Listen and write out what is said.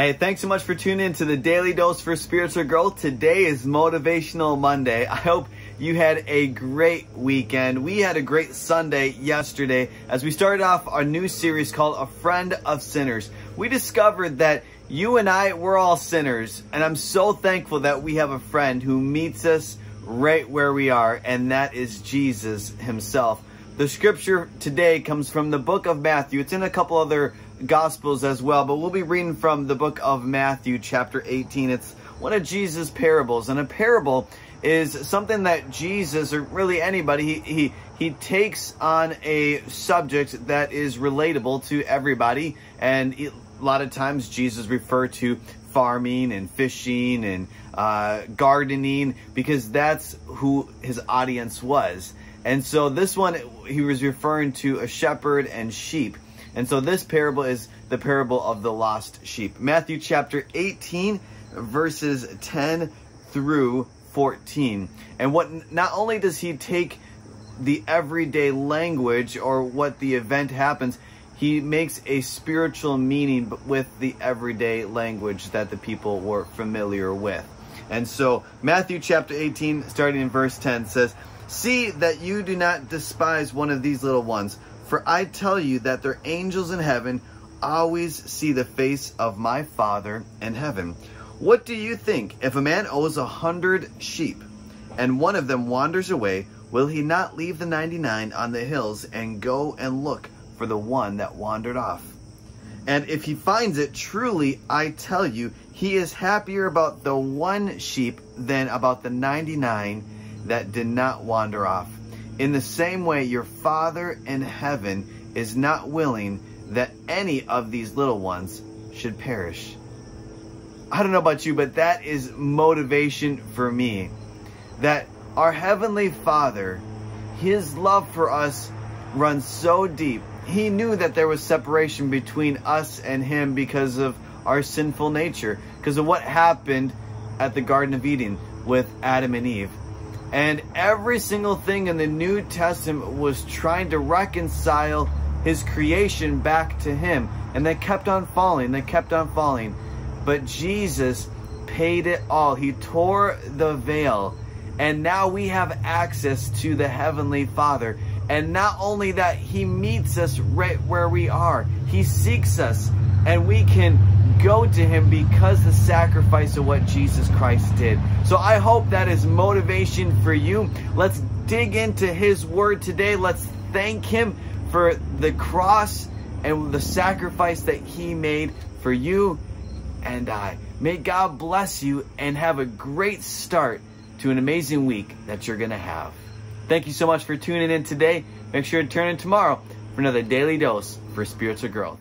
Hey, thanks so much for tuning in to the Daily Dose for Spiritual Growth. Today is Motivational Monday. I hope you had a great weekend. We had a great Sunday yesterday as we started off our new series called A Friend of Sinners. We discovered that you and I, we're all sinners, and I'm so thankful that we have a friend who meets us right where we are, and that is Jesus himself. The scripture today comes from the book of Matthew. It's in a couple other Gospels as well, but we'll be reading from the book of Matthew, chapter 18. It's one of Jesus' parables, and a parable is something that Jesus, or really anybody, he, he, he takes on a subject that is relatable to everybody, and a lot of times Jesus referred to farming and fishing and uh, gardening because that's who his audience was. And so this one, he was referring to a shepherd and sheep. And so this parable is the parable of the lost sheep. Matthew chapter 18, verses 10 through 14. And what not only does he take the everyday language or what the event happens, he makes a spiritual meaning with the everyday language that the people were familiar with. And so Matthew chapter 18, starting in verse 10, says, See that you do not despise one of these little ones. For I tell you that their angels in heaven always see the face of my Father in heaven. What do you think? If a man owes a hundred sheep, and one of them wanders away, will he not leave the 99 on the hills and go and look for the one that wandered off? And if he finds it, truly, I tell you, he is happier about the one sheep than about the 99 that did not wander off. In the same way, your Father in heaven is not willing that any of these little ones should perish. I don't know about you, but that is motivation for me. That our Heavenly Father, His love for us runs so deep. He knew that there was separation between us and Him because of our sinful nature, because of what happened at the Garden of Eden with Adam and Eve. And every single thing in the New Testament was trying to reconcile his creation back to him. And they kept on falling, they kept on falling. But Jesus paid it all. He tore the veil. And now we have access to the Heavenly Father. And not only that, He meets us right where we are. He seeks us. And we can go to him because the sacrifice of what Jesus Christ did. So I hope that is motivation for you. Let's dig into his word today. Let's thank him for the cross and the sacrifice that he made for you and I. May God bless you and have a great start to an amazing week that you're going to have. Thank you so much for tuning in today. Make sure to turn in tomorrow for another daily dose for spiritual growth.